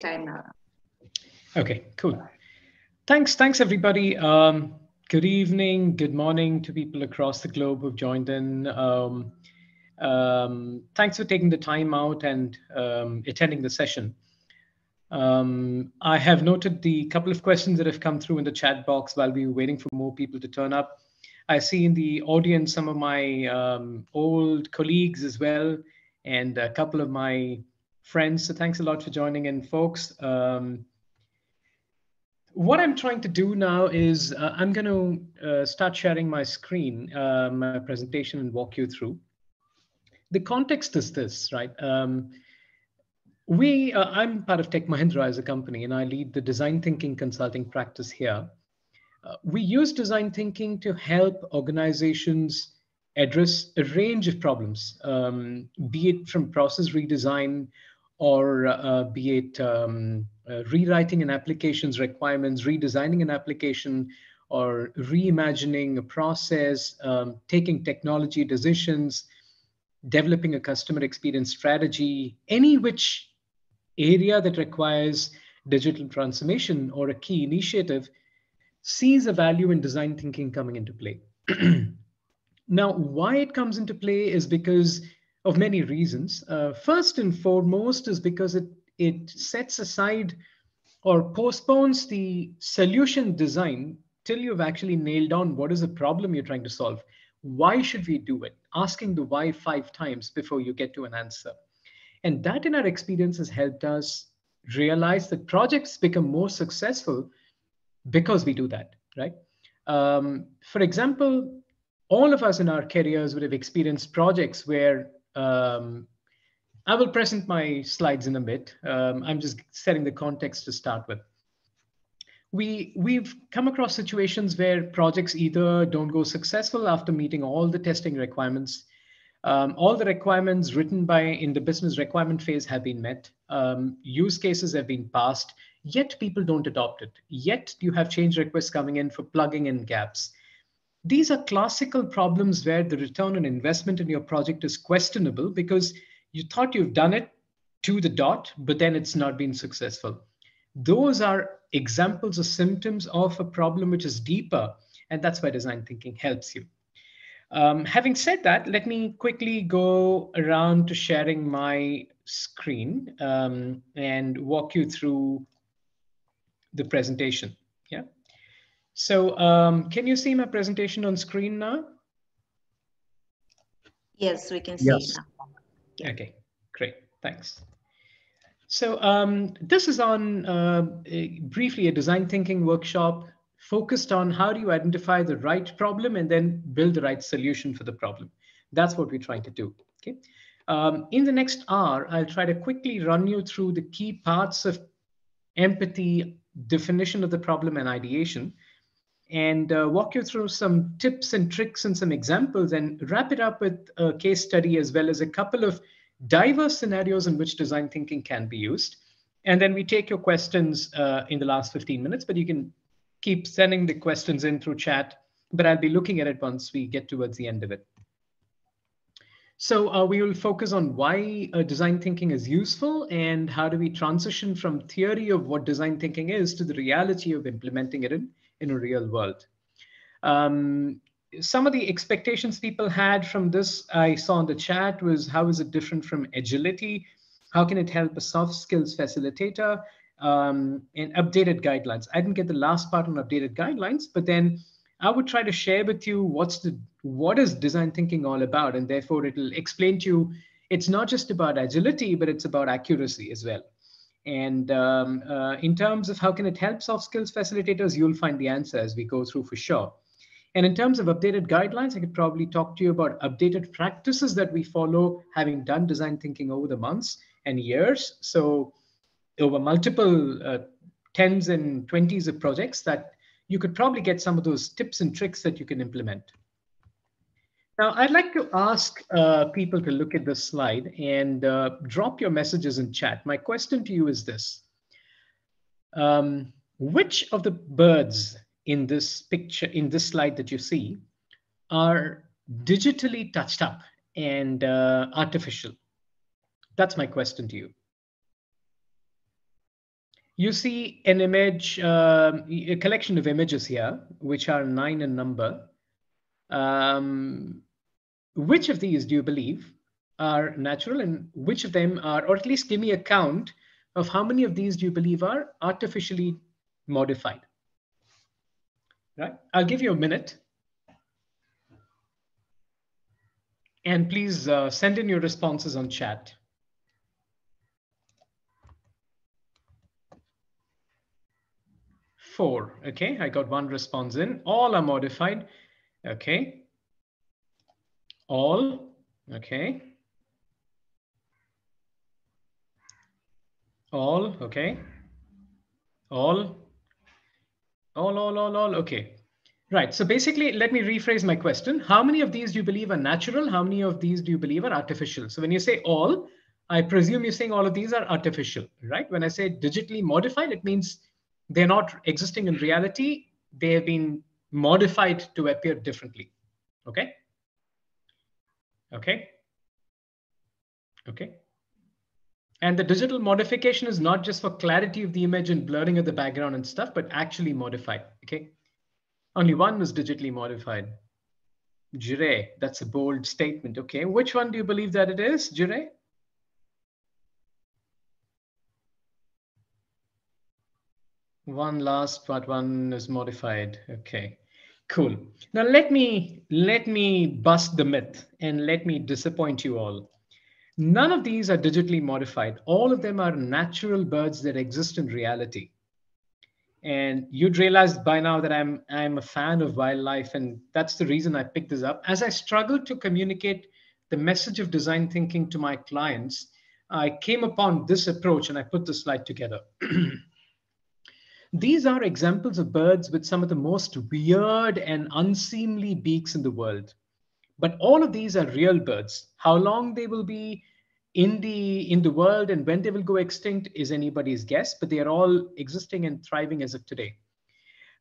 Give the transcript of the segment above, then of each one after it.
time now. Okay, cool. Thanks, thanks everybody. Um, good evening, good morning to people across the globe who've joined in. Um, um, thanks for taking the time out and um, attending the session. Um, I have noted the couple of questions that have come through in the chat box while we were waiting for more people to turn up. I see in the audience some of my um, old colleagues as well, and a couple of my friends. So thanks a lot for joining in, folks. Um, what I'm trying to do now is uh, I'm going to uh, start sharing my screen, uh, my presentation, and walk you through. The context is this, right? Um, we, uh, I'm part of Tech Mahindra as a company, and I lead the design thinking consulting practice here. Uh, we use design thinking to help organizations address a range of problems, um, be it from process redesign or uh, be it um, uh, rewriting an application's requirements, redesigning an application, or reimagining a process, um, taking technology decisions, developing a customer experience strategy, any which area that requires digital transformation or a key initiative sees a value in design thinking coming into play. now, why it comes into play is because of many reasons. Uh, first and foremost is because it, it sets aside or postpones the solution design till you've actually nailed down what is the problem you're trying to solve. Why should we do it? Asking the why five times before you get to an answer. And that in our experience has helped us realize that projects become more successful because we do that, right? Um, for example, all of us in our careers would have experienced projects where um, I will present my slides in a bit. Um, I'm just setting the context to start with. We, we've come across situations where projects either don't go successful after meeting all the testing requirements. Um, all the requirements written by in the business requirement phase have been met. Um, use cases have been passed yet people don't adopt it. Yet you have change requests coming in for plugging in gaps. These are classical problems where the return on investment in your project is questionable because you thought you've done it to the dot, but then it's not been successful. Those are examples or symptoms of a problem which is deeper, and that's why design thinking helps you. Um, having said that, let me quickly go around to sharing my screen um, and walk you through the presentation. Yeah. So um, can you see my presentation on screen now? Yes, we can see yes. now. Okay, great. Thanks. So um, this is on uh, a, briefly a design thinking workshop focused on how do you identify the right problem and then build the right solution for the problem. That's what we're trying to do. Okay. Um, in the next hour, I'll try to quickly run you through the key parts of empathy, definition of the problem and ideation, and uh, walk you through some tips and tricks and some examples and wrap it up with a case study as well as a couple of diverse scenarios in which design thinking can be used. And then we take your questions uh, in the last 15 minutes, but you can keep sending the questions in through chat, but I'll be looking at it once we get towards the end of it. So uh, we will focus on why uh, design thinking is useful and how do we transition from theory of what design thinking is to the reality of implementing it in, in a real world. Um, some of the expectations people had from this I saw in the chat was how is it different from agility? How can it help a soft skills facilitator? Um, and updated guidelines. I didn't get the last part on updated guidelines, but then I would try to share with you what's the what is design thinking all about, and therefore it'll explain to you it's not just about agility, but it's about accuracy as well. And um, uh, in terms of how can it help soft skills facilitators, you'll find the answer as we go through for sure. And in terms of updated guidelines, I could probably talk to you about updated practices that we follow, having done design thinking over the months and years. So over multiple uh, tens and twenties of projects that you could probably get some of those tips and tricks that you can implement. Now, I'd like to ask uh, people to look at this slide and uh, drop your messages in chat. My question to you is this. Um, which of the birds in this picture, in this slide that you see, are digitally touched up and uh, artificial? That's my question to you. you see an image, um, a collection of images here, which are nine in number. Um, which of these do you believe are natural and which of them are, or at least give me a count of how many of these do you believe are artificially modified? Right? I'll give you a minute. And please uh, send in your responses on chat. Four, okay, I got one response in. All are modified, okay. All, okay. All, okay. All, all, all, all, all, okay. Right, so basically, let me rephrase my question. How many of these do you believe are natural? How many of these do you believe are artificial? So when you say all, I presume you're saying all of these are artificial, right? When I say digitally modified, it means they're not existing in reality. They have been modified to appear differently. Okay. Okay. Okay. And the digital modification is not just for clarity of the image and blurring of the background and stuff, but actually modified. Okay. Only one was digitally modified. Jure, that's a bold statement. Okay. Which one do you believe that it is, Jure? One last, but one is modified. Okay, cool. Now let me let me bust the myth and let me disappoint you all. None of these are digitally modified. All of them are natural birds that exist in reality. And you'd realize by now that I'm I'm a fan of wildlife, and that's the reason I picked this up. As I struggled to communicate the message of design thinking to my clients, I came upon this approach and I put the slide together. These are examples of birds with some of the most weird and unseemly beaks in the world. But all of these are real birds. How long they will be in the in the world and when they will go extinct is anybody's guess, but they are all existing and thriving as of today.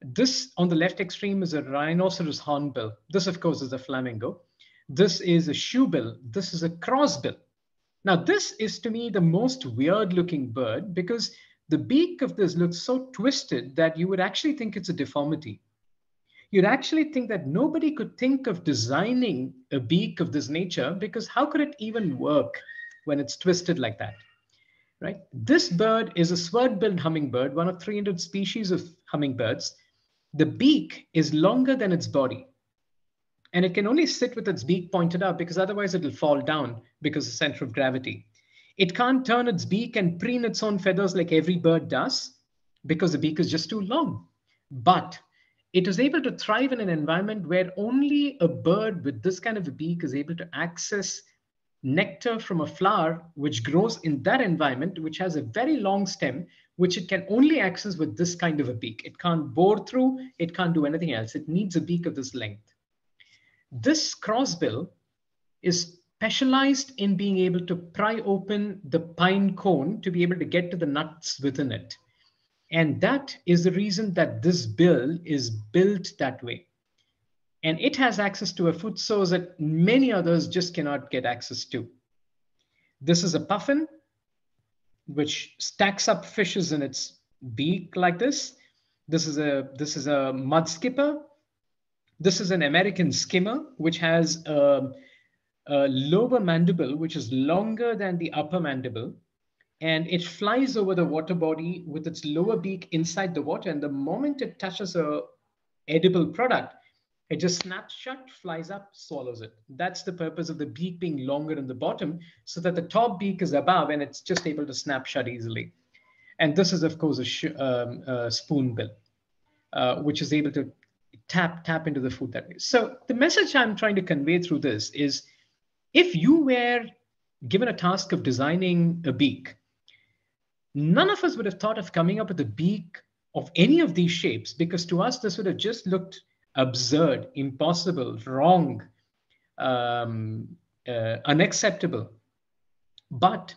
This on the left extreme is a rhinoceros hornbill. This, of course, is a flamingo. This is a shoebill. This is a crossbill. Now, this is to me the most weird looking bird because the beak of this looks so twisted that you would actually think it's a deformity. You'd actually think that nobody could think of designing a beak of this nature because how could it even work when it's twisted like that? Right? This bird is a sword-billed hummingbird, one of 300 species of hummingbirds. The beak is longer than its body. And it can only sit with its beak pointed up because otherwise it'll fall down because of center of gravity. It can't turn its beak and preen its own feathers like every bird does because the beak is just too long. But it is able to thrive in an environment where only a bird with this kind of a beak is able to access nectar from a flower which grows in that environment, which has a very long stem, which it can only access with this kind of a beak. It can't bore through, it can't do anything else. It needs a beak of this length. This crossbill is specialized in being able to pry open the pine cone to be able to get to the nuts within it. And that is the reason that this bill is built that way. And it has access to a food source that many others just cannot get access to. This is a puffin, which stacks up fishes in its beak like this. This is a this is a mud skipper. This is an American skimmer, which has a uh, lower mandible, which is longer than the upper mandible, and it flies over the water body with its lower beak inside the water. And the moment it touches a edible product, it just snaps shut, flies up, swallows it. That's the purpose of the beak being longer in the bottom, so that the top beak is above and it's just able to snap shut easily. And this is, of course, a, um, a spoonbill, uh, which is able to tap tap into the food that way. So the message I'm trying to convey through this is if you were given a task of designing a beak, none of us would have thought of coming up with a beak of any of these shapes because to us, this would have just looked absurd, impossible, wrong, um, uh, unacceptable. But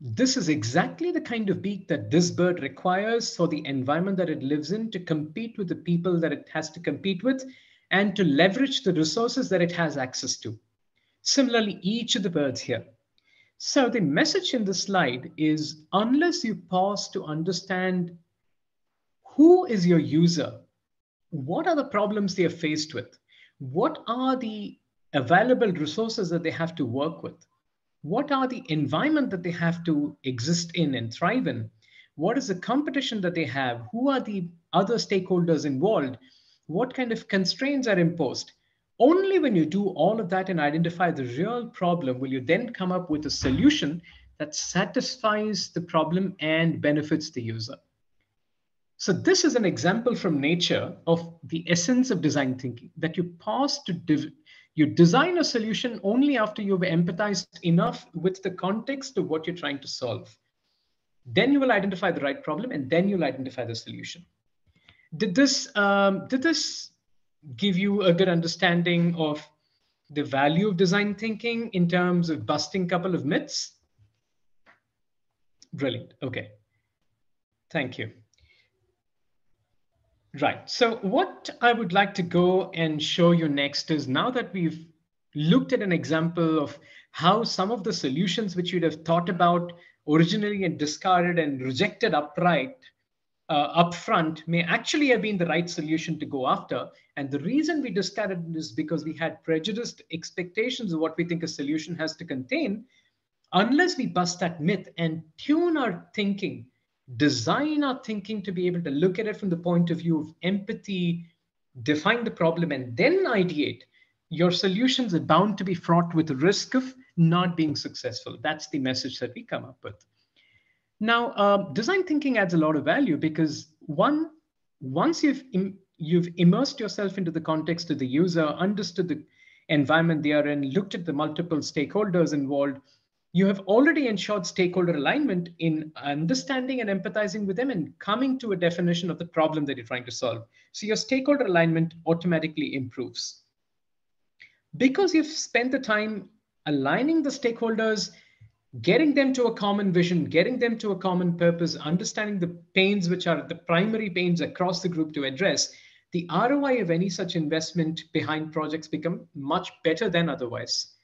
this is exactly the kind of beak that this bird requires for the environment that it lives in to compete with the people that it has to compete with and to leverage the resources that it has access to. Similarly, each of the birds here. So the message in the slide is unless you pause to understand who is your user, what are the problems they are faced with, what are the available resources that they have to work with, what are the environment that they have to exist in and thrive in, what is the competition that they have, who are the other stakeholders involved, what kind of constraints are imposed only when you do all of that and identify the real problem will you then come up with a solution that satisfies the problem and benefits the user. So this is an example from nature of the essence of design thinking that you pause to de you design a solution only after you've empathized enough with the context of what you're trying to solve. Then you will identify the right problem and then you'll identify the solution. Did this, um, did this give you a good understanding of the value of design thinking in terms of busting couple of myths? Brilliant. Okay. Thank you. Right. So what I would like to go and show you next is now that we've looked at an example of how some of the solutions which you'd have thought about originally and discarded and rejected upright uh, upfront may actually have been the right solution to go after. And the reason we discarded is because we had prejudiced expectations of what we think a solution has to contain. Unless we bust that myth and tune our thinking, design our thinking to be able to look at it from the point of view of empathy, define the problem, and then ideate, your solutions are bound to be fraught with risk of not being successful. That's the message that we come up with. Now, uh, design thinking adds a lot of value because one, once you've Im you've immersed yourself into the context of the user, understood the environment they are in, looked at the multiple stakeholders involved, you have already ensured stakeholder alignment in understanding and empathizing with them and coming to a definition of the problem that you're trying to solve. So your stakeholder alignment automatically improves. Because you've spent the time aligning the stakeholders getting them to a common vision, getting them to a common purpose, understanding the pains which are the primary pains across the group to address, the ROI of any such investment behind projects become much better than otherwise.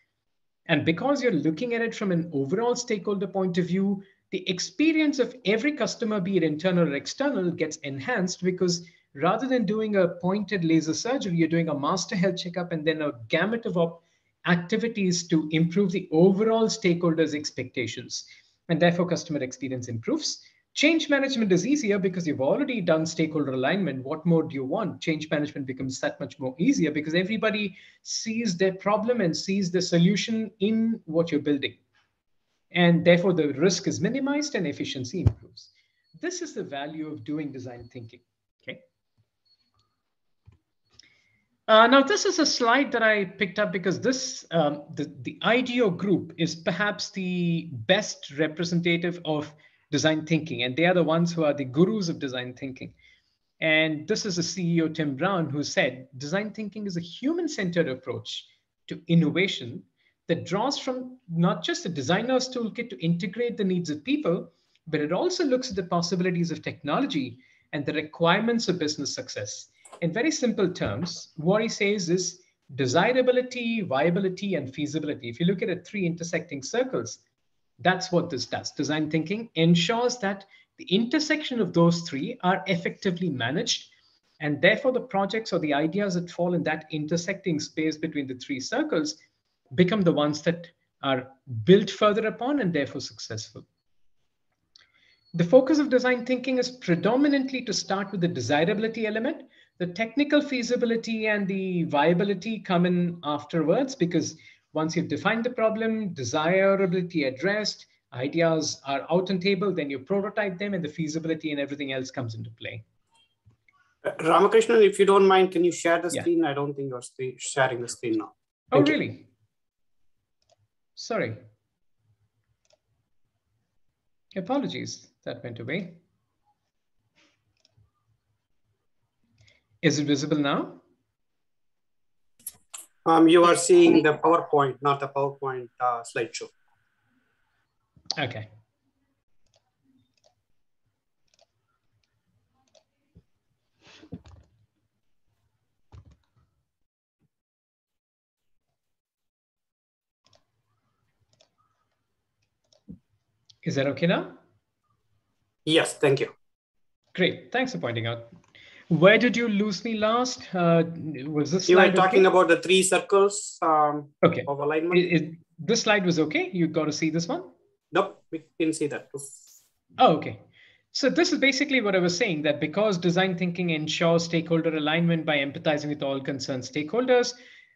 And because you're looking at it from an overall stakeholder point of view, the experience of every customer, be it internal or external, gets enhanced because rather than doing a pointed laser surgery, you're doing a master health checkup and then a gamut of activities to improve the overall stakeholders' expectations. And therefore, customer experience improves. Change management is easier because you've already done stakeholder alignment. What more do you want? Change management becomes that much more easier because everybody sees their problem and sees the solution in what you're building. And therefore, the risk is minimized and efficiency improves. This is the value of doing design thinking. Uh, now, this is a slide that I picked up because this, um, the, the IDEO group is perhaps the best representative of design thinking, and they are the ones who are the gurus of design thinking. And this is the CEO, Tim Brown, who said design thinking is a human centered approach to innovation that draws from not just the designer's toolkit to integrate the needs of people, but it also looks at the possibilities of technology and the requirements of business success in very simple terms, what he says is desirability, viability, and feasibility. If you look at it, three intersecting circles, that's what this does. Design thinking ensures that the intersection of those three are effectively managed. And therefore, the projects or the ideas that fall in that intersecting space between the three circles become the ones that are built further upon and therefore successful. The focus of design thinking is predominantly to start with the desirability element, the technical feasibility and the viability come in afterwards because once you've defined the problem, desirability addressed, ideas are out on table, then you prototype them and the feasibility and everything else comes into play. Uh, Ramakrishnan, if you don't mind, can you share the yeah. screen? I don't think you're sharing the screen now. Oh, Thank oh, really? You. Sorry. Apologies, that went away. Is it visible now? Um, you are seeing the PowerPoint, not the PowerPoint uh, slideshow. Okay. Is that okay now? Yes, thank you. Great, thanks for pointing out. Where did you lose me last? Uh, was this you were talking okay? about the three circles um, okay. of alignment? Is, is, this slide was okay. You got to see this one. Nope, we didn't see that too. Oh, okay. So this is basically what I was saying that because design thinking ensures stakeholder alignment by empathizing with all concerned stakeholders,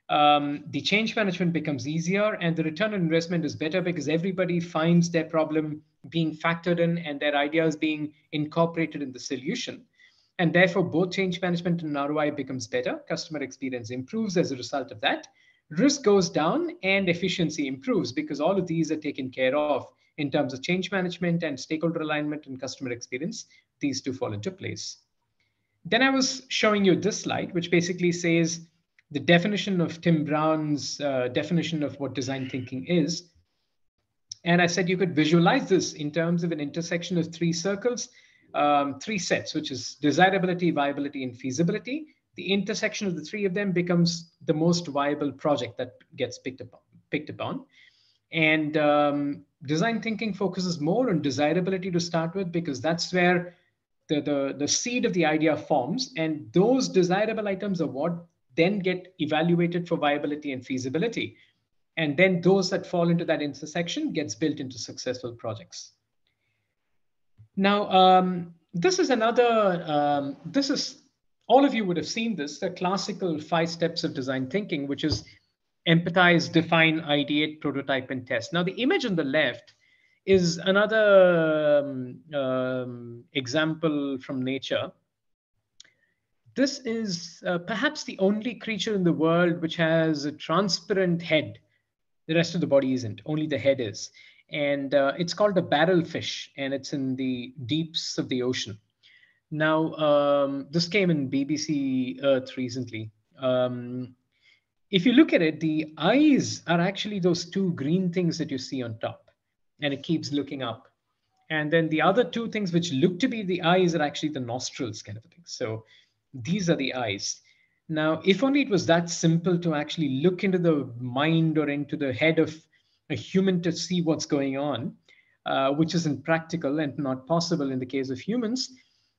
um, the change management becomes easier and the return on investment is better because everybody finds their problem being factored in and their ideas being incorporated in the solution. And therefore, both change management and ROI becomes better. Customer experience improves as a result of that. Risk goes down and efficiency improves because all of these are taken care of in terms of change management and stakeholder alignment and customer experience. These two fall into place. Then I was showing you this slide, which basically says the definition of Tim Brown's uh, definition of what design thinking is. And I said you could visualize this in terms of an intersection of three circles um, three sets, which is desirability, viability, and feasibility. The intersection of the three of them becomes the most viable project that gets picked up picked upon. And um, design thinking focuses more on desirability to start with because that's where the, the, the seed of the idea forms. And those desirable items are what then get evaluated for viability and feasibility. And then those that fall into that intersection gets built into successful projects. Now, um, this is another, um, this is, all of you would have seen this, the classical five steps of design thinking, which is empathize, define, ideate, prototype, and test. Now, the image on the left is another um, um, example from nature. This is uh, perhaps the only creature in the world which has a transparent head. The rest of the body isn't, only the head is and uh, it's called a barrelfish, and it's in the deeps of the ocean. Now, um, this came in BBC Earth recently. Um, if you look at it, the eyes are actually those two green things that you see on top, and it keeps looking up. And then the other two things which look to be the eyes are actually the nostrils, kind of thing. So these are the eyes. Now, if only it was that simple to actually look into the mind or into the head of a human to see what's going on, uh, which isn't practical and not possible in the case of humans,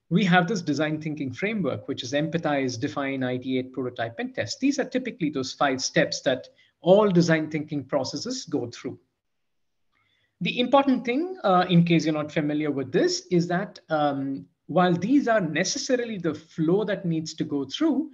we have this design thinking framework, which is empathize, define, ideate, prototype, and test. These are typically those five steps that all design thinking processes go through. The important thing, uh, in case you're not familiar with this, is that um, while these are necessarily the flow that needs to go through,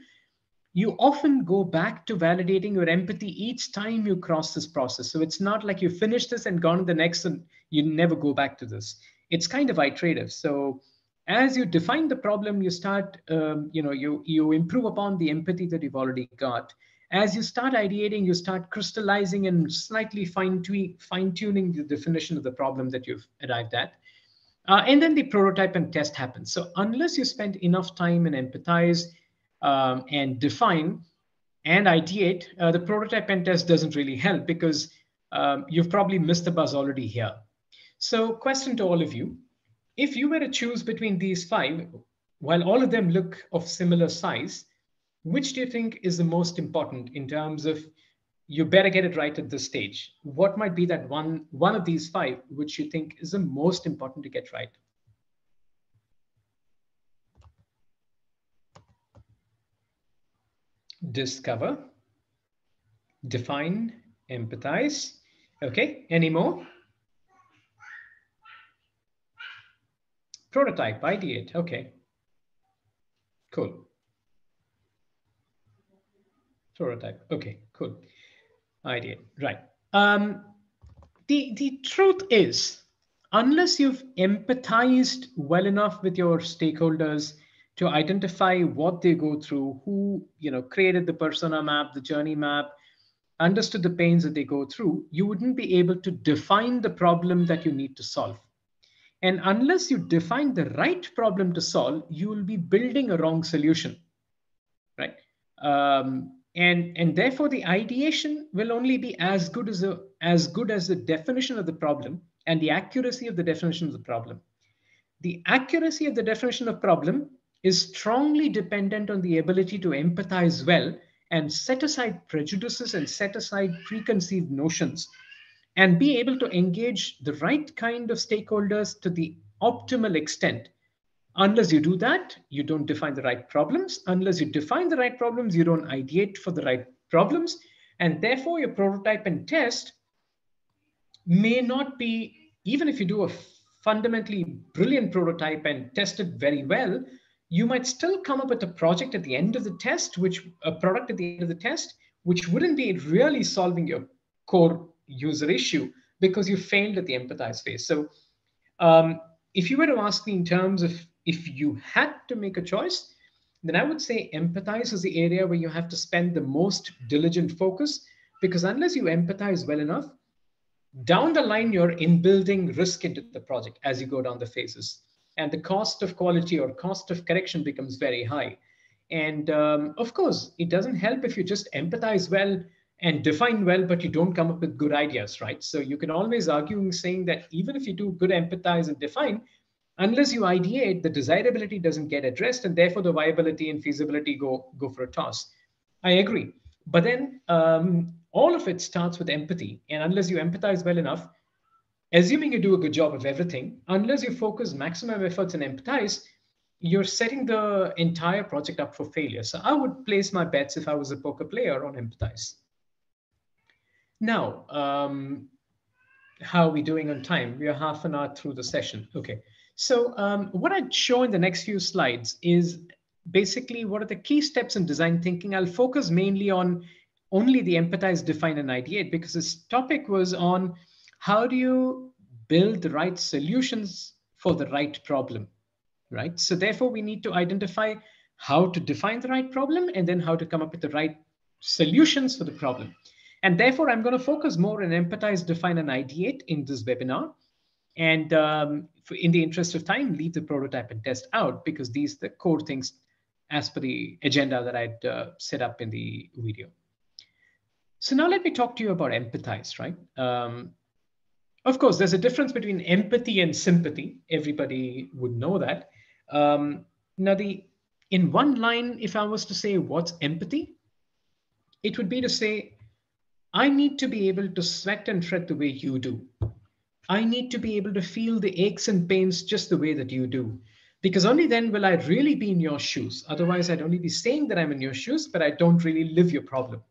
you often go back to validating your empathy each time you cross this process. So it's not like you finish this and gone to the next and you never go back to this. It's kind of iterative. So as you define the problem, you start, um, you know, you, you improve upon the empathy that you've already got. As you start ideating, you start crystallizing and slightly fine, fine tuning the definition of the problem that you've arrived at. Uh, and then the prototype and test happens. So unless you spend enough time and empathize, um, and define and ideate, uh, the prototype and test doesn't really help because um, you've probably missed the bus already here. So question to all of you, if you were to choose between these five, while all of them look of similar size, which do you think is the most important in terms of you better get it right at this stage? What might be that one, one of these five, which you think is the most important to get right? Discover, define, empathize. Okay, any more? Prototype, ideate, okay. Cool. Prototype, okay, cool. Ideate, right. Um, the, the truth is, unless you've empathized well enough with your stakeholders, to identify what they go through, who you know created the persona map, the journey map, understood the pains that they go through, you wouldn't be able to define the problem that you need to solve. And unless you define the right problem to solve, you will be building a wrong solution, right? Um, and and therefore the ideation will only be as good as a, as good as the definition of the problem and the accuracy of the definition of the problem. The accuracy of the definition of problem is strongly dependent on the ability to empathize well and set aside prejudices and set aside preconceived notions and be able to engage the right kind of stakeholders to the optimal extent. Unless you do that, you don't define the right problems. Unless you define the right problems, you don't ideate for the right problems. And therefore, your prototype and test may not be, even if you do a fundamentally brilliant prototype and test it very well, you might still come up with a project at the end of the test, which a product at the end of the test, which wouldn't be really solving your core user issue because you failed at the empathize phase. So um, if you were to ask me in terms of if you had to make a choice, then I would say empathize is the area where you have to spend the most diligent focus because unless you empathize well enough, down the line, you're in building risk into the project as you go down the phases. And the cost of quality or cost of correction becomes very high. And um, of course, it doesn't help if you just empathize well and define well, but you don't come up with good ideas, right? So you can always argue saying that even if you do good empathize and define, unless you ideate, the desirability doesn't get addressed, and therefore the viability and feasibility go go for a toss. I agree, but then um, all of it starts with empathy, and unless you empathize well enough, assuming you do a good job of everything, unless you focus maximum efforts and empathize, you're setting the entire project up for failure. So I would place my bets if I was a poker player on empathize. Now, um, how are we doing on time? We are half an hour through the session. Okay. So um, what I'd show in the next few slides is basically what are the key steps in design thinking. I'll focus mainly on only the empathize, define, and ideate because this topic was on how do you build the right solutions for the right problem, right? So therefore, we need to identify how to define the right problem and then how to come up with the right solutions for the problem. And therefore, I'm going to focus more on empathize, define, and ideate in this webinar. And um, for, in the interest of time, leave the prototype and test out because these are the core things as per the agenda that I'd uh, set up in the video. So now let me talk to you about empathize, right? Um, of course, there's a difference between empathy and sympathy. Everybody would know that. Um, now, the in one line, if I was to say what's empathy, it would be to say I need to be able to sweat and fret the way you do. I need to be able to feel the aches and pains just the way that you do. Because only then will I really be in your shoes. Otherwise, I'd only be saying that I'm in your shoes, but I don't really live your problem.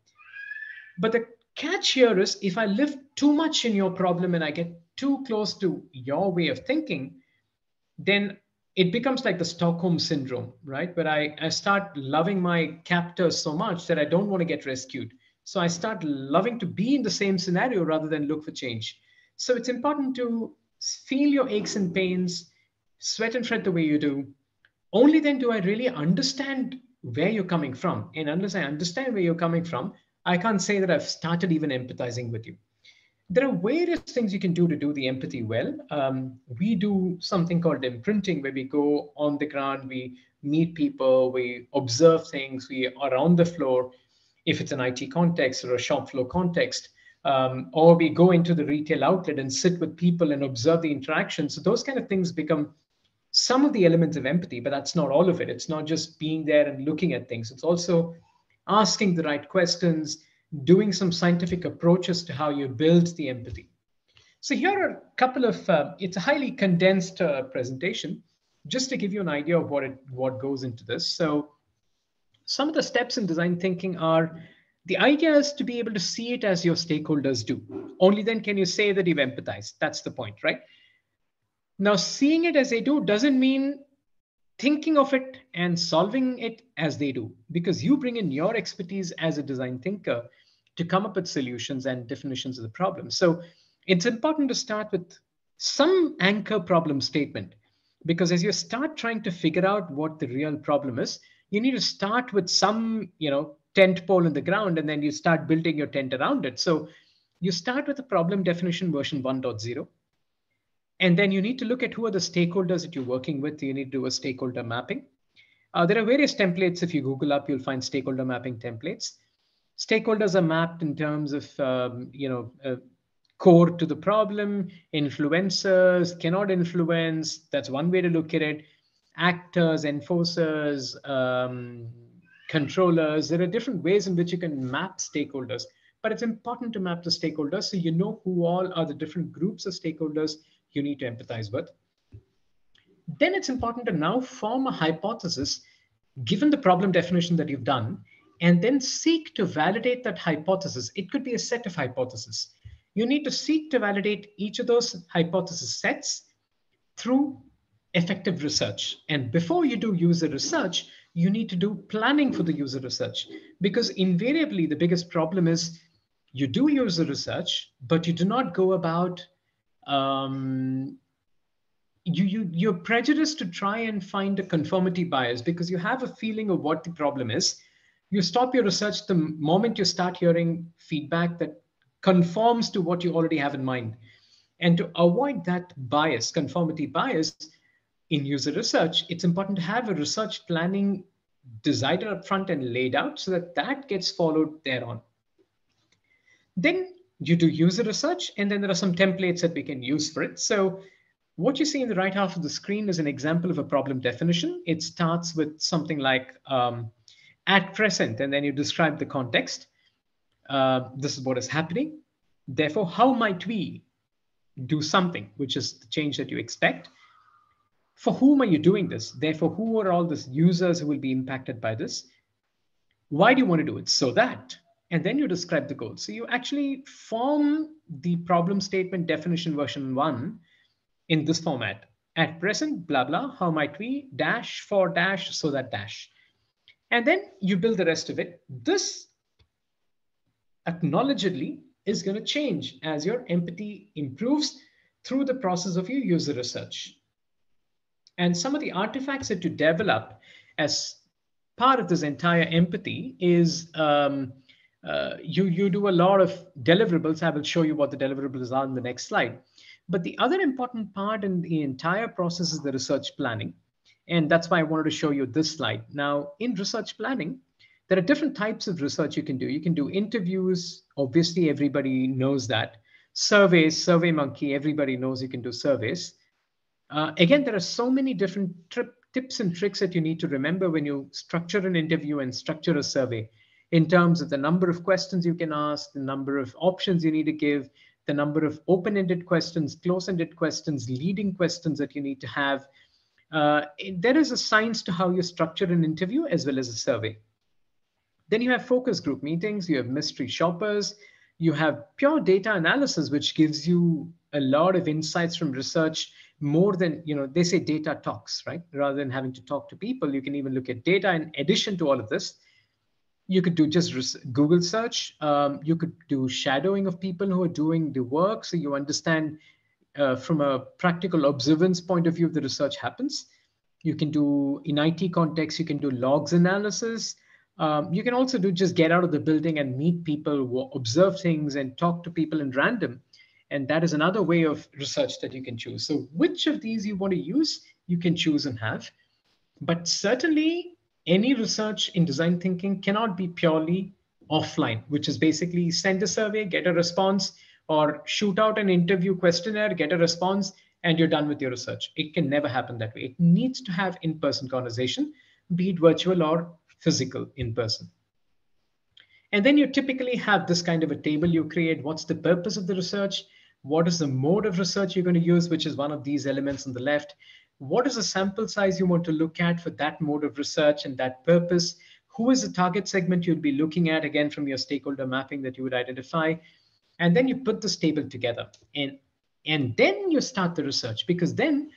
But the catch here is if I live too much in your problem and I get too close to your way of thinking, then it becomes like the Stockholm syndrome, right? Where I, I start loving my captors so much that I don't want to get rescued. So I start loving to be in the same scenario rather than look for change. So it's important to feel your aches and pains, sweat and fret the way you do. Only then do I really understand where you're coming from. And unless I understand where you're coming from, I can't say that I've started even empathizing with you. There are various things you can do to do the empathy well. Um, we do something called imprinting, where we go on the ground, we meet people, we observe things, we are on the floor, if it's an IT context or a shop floor context, um, or we go into the retail outlet and sit with people and observe the interaction. So those kind of things become some of the elements of empathy, but that's not all of it. It's not just being there and looking at things. It's also asking the right questions, doing some scientific approaches to how you build the empathy. So here are a couple of, uh, it's a highly condensed uh, presentation, just to give you an idea of what it what goes into this. So some of the steps in design thinking are the idea is to be able to see it as your stakeholders do. Only then can you say that you've empathized. That's the point, right? Now, seeing it as they do doesn't mean thinking of it and solving it as they do, because you bring in your expertise as a design thinker to come up with solutions and definitions of the problem. So it's important to start with some anchor problem statement, because as you start trying to figure out what the real problem is, you need to start with some, you know, tent pole in the ground, and then you start building your tent around it. So you start with a problem definition version 1.0. And then you need to look at who are the stakeholders that you're working with. You need to do a stakeholder mapping. Uh, there are various templates. If you Google up, you'll find stakeholder mapping templates. Stakeholders are mapped in terms of, um, you know, uh, core to the problem, influencers, cannot influence. That's one way to look at it actors, enforcers, um, controllers. There are different ways in which you can map stakeholders. but it's important to map the stakeholders so you know who all are the different groups of stakeholders you need to empathize with. Then it's important to now form a hypothesis given the problem definition that you've done, and then seek to validate that hypothesis. It could be a set of hypotheses. You need to seek to validate each of those hypothesis sets through effective research. And before you do user research, you need to do planning for the user research because invariably the biggest problem is you do user research, but you do not go about um, you, you you're prejudiced to try and find a conformity bias because you have a feeling of what the problem is. You stop your research the moment you start hearing feedback that conforms to what you already have in mind. And to avoid that bias, conformity bias, in user research, it's important to have a research planning decided up front and laid out so that that gets followed thereon. Then you do user research, and then there are some templates that we can use for it. So what you see in the right half of the screen is an example of a problem definition. It starts with something like um, at present, and then you describe the context. Uh, this is what is happening. Therefore, how might we do something, which is the change that you expect? For whom are you doing this? Therefore, who are all the users who will be impacted by this? Why do you want to do it? So that. And then you describe the goal. So you actually form the problem statement definition version one in this format. At present, blah, blah, how might we dash for dash so that dash. And then you build the rest of it. This acknowledgedly is going to change as your empathy improves through the process of your user research. And some of the artifacts that you develop as part of this entire empathy is um, uh, you, you do a lot of deliverables. I will show you what the deliverables are in the next slide. But the other important part in the entire process is the research planning. And that's why I wanted to show you this slide. Now, in research planning, there are different types of research you can do. You can do interviews. Obviously, everybody knows that. Surveys, SurveyMonkey, everybody knows you can do surveys. Uh, again, there are so many different tips and tricks that you need to remember when you structure an interview and structure a survey in terms of the number of questions you can ask, the number of options you need to give, the number of open-ended questions, close-ended questions, leading questions that you need to have. Uh, there is a science to how you structure an interview as well as a survey. Then you have focus group meetings, you have mystery shoppers, you have pure data analysis, which gives you a lot of insights from research more than you know they say data talks right rather than having to talk to people you can even look at data in addition to all of this you could do just google search um, you could do shadowing of people who are doing the work so you understand uh, from a practical observance point of view if the research happens you can do in it context you can do logs analysis um, you can also do just get out of the building and meet people observe things and talk to people in random and that is another way of research that you can choose. So which of these you want to use, you can choose and have. But certainly any research in design thinking cannot be purely offline, which is basically send a survey, get a response, or shoot out an interview questionnaire, get a response, and you're done with your research. It can never happen that way. It needs to have in-person conversation, be it virtual or physical in person. And then you typically have this kind of a table you create. What's the purpose of the research? What is the mode of research you're going to use, which is one of these elements on the left? What is the sample size you want to look at for that mode of research and that purpose? Who is the target segment you'd be looking at, again, from your stakeholder mapping that you would identify? And then you put this table together. And, and then you start the research because then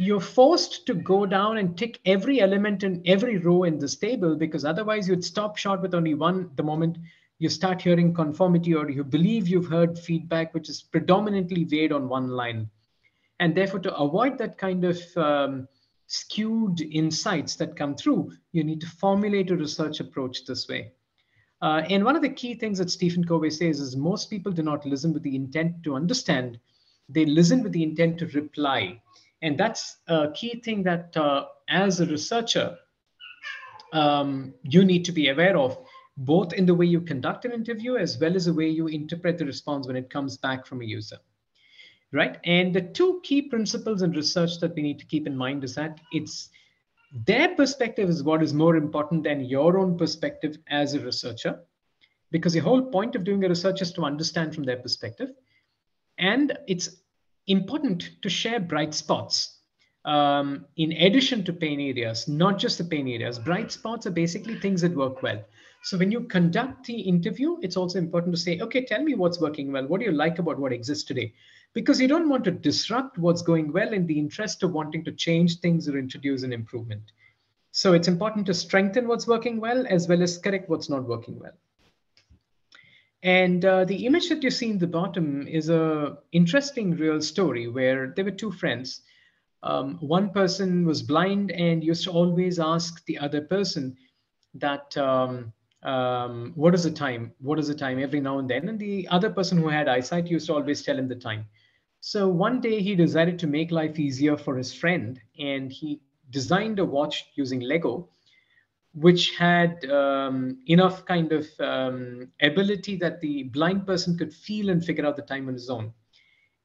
you're forced to go down and tick every element in every row in this table because otherwise you'd stop short with only one the moment you start hearing conformity or you believe you've heard feedback which is predominantly weighed on one line. And therefore, to avoid that kind of um, skewed insights that come through, you need to formulate a research approach this way. Uh, and one of the key things that Stephen Covey says is most people do not listen with the intent to understand, they listen with the intent to reply. And that's a key thing that, uh, as a researcher, um, you need to be aware of both in the way you conduct an interview as well as the way you interpret the response when it comes back from a user. Right. And the two key principles in research that we need to keep in mind is that it's their perspective is what is more important than your own perspective as a researcher. because the whole point of doing a research is to understand from their perspective. And it's important to share bright spots um, in addition to pain areas, not just the pain areas. Bright spots are basically things that work well. So when you conduct the interview, it's also important to say, okay, tell me what's working well. What do you like about what exists today? Because you don't want to disrupt what's going well in the interest of wanting to change things or introduce an improvement. So it's important to strengthen what's working well as well as correct what's not working well. And uh, the image that you see in the bottom is a interesting real story where there were two friends. Um, one person was blind and used to always ask the other person that, um, um, what is the time? What is the time every now and then? And the other person who had eyesight used to always tell him the time. So one day he decided to make life easier for his friend and he designed a watch using Lego which had um, enough kind of um, ability that the blind person could feel and figure out the time on his own.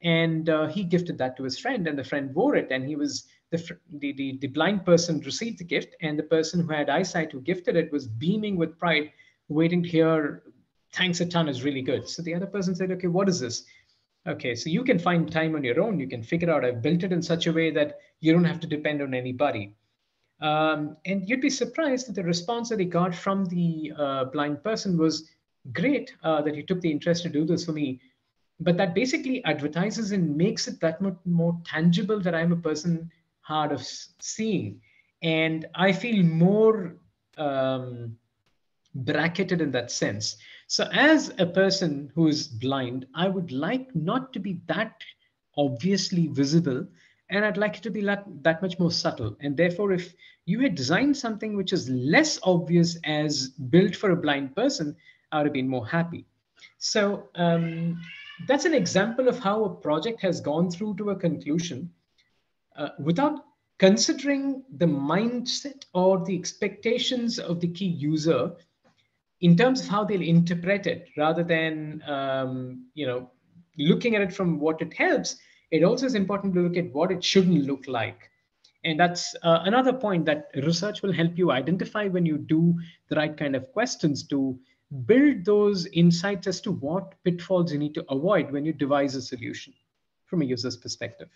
And uh, he gifted that to his friend, and the friend wore it. And he was the, the, the, the blind person received the gift, and the person who had eyesight who gifted it was beaming with pride, waiting to hear, thanks a ton is really good. So the other person said, okay, what is this? Okay, so you can find time on your own. You can figure out, I've built it in such a way that you don't have to depend on anybody. Um, and you'd be surprised that the response that he got from the uh, blind person was great uh, that he took the interest to do this for me. But that basically advertises and makes it that much more tangible that I'm a person hard of seeing. And I feel more um, bracketed in that sense. So, as a person who is blind, I would like not to be that obviously visible and I'd like it to be that, much more subtle. And therefore, if you had designed something which is less obvious as built for a blind person, I would have been more happy. So um, that's an example of how a project has gone through to a conclusion uh, without considering the mindset or the expectations of the key user in terms of how they'll interpret it rather than um, you know looking at it from what it helps it also is important to look at what it shouldn't look like. And that's uh, another point that research will help you identify when you do the right kind of questions to build those insights as to what pitfalls you need to avoid when you devise a solution from a user's perspective.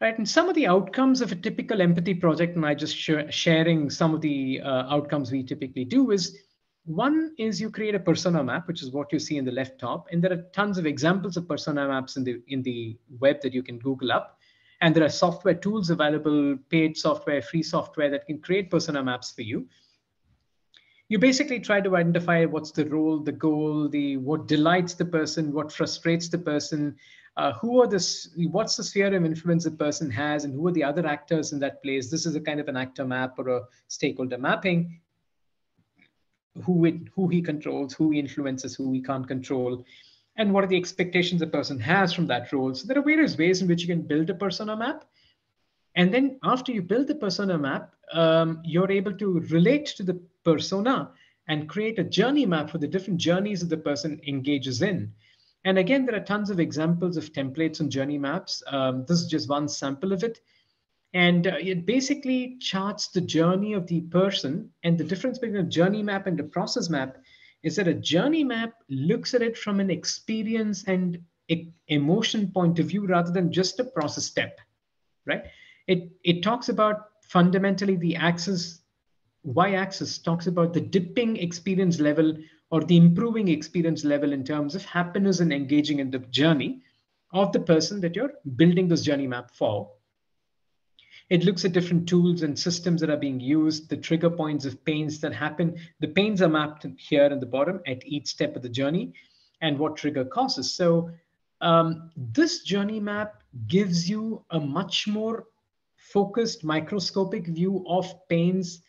Right, and some of the outcomes of a typical empathy project, and I just sh sharing some of the uh, outcomes we typically do is one is you create a persona map, which is what you see in the left top. And there are tons of examples of persona maps in the, in the web that you can Google up. And there are software tools available, paid software, free software that can create persona maps for you. You basically try to identify what's the role, the goal, the what delights the person, what frustrates the person, uh, who are this, what's the sphere of influence the person has, and who are the other actors in that place. This is a kind of an actor map or a stakeholder mapping who it, who he controls, who he influences, who he can't control, and what are the expectations a person has from that role. So there are various ways in which you can build a persona map. And then after you build the persona map, um, you're able to relate to the persona and create a journey map for the different journeys that the person engages in. And again, there are tons of examples of templates and journey maps. Um, this is just one sample of it. And uh, it basically charts the journey of the person. And the difference between a journey map and a process map is that a journey map looks at it from an experience and emotion point of view rather than just a process step, right? It, it talks about fundamentally the axis, y axis talks about the dipping experience level or the improving experience level in terms of happiness and engaging in the journey of the person that you're building this journey map for. It looks at different tools and systems that are being used, the trigger points of pains that happen. The pains are mapped here in the bottom at each step of the journey and what trigger causes. So um, this journey map gives you a much more focused microscopic view of pains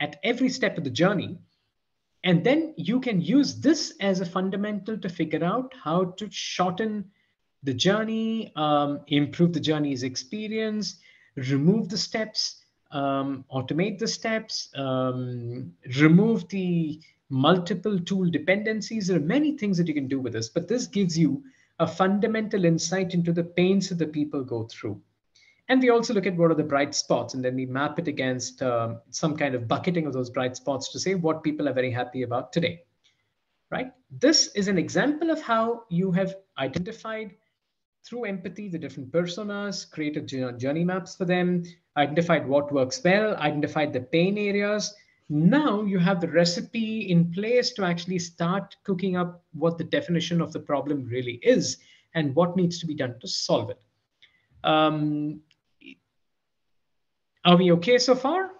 at every step of the journey. And then you can use this as a fundamental to figure out how to shorten the journey, um, improve the journey's experience, remove the steps, um, automate the steps, um, remove the multiple tool dependencies. There are many things that you can do with this, but this gives you a fundamental insight into the pains that the people go through. And we also look at what are the bright spots, and then we map it against um, some kind of bucketing of those bright spots to say what people are very happy about today. right? This is an example of how you have identified through empathy the different personas, created journey maps for them, identified what works well, identified the pain areas. Now you have the recipe in place to actually start cooking up what the definition of the problem really is and what needs to be done to solve it. Um, are we okay so far?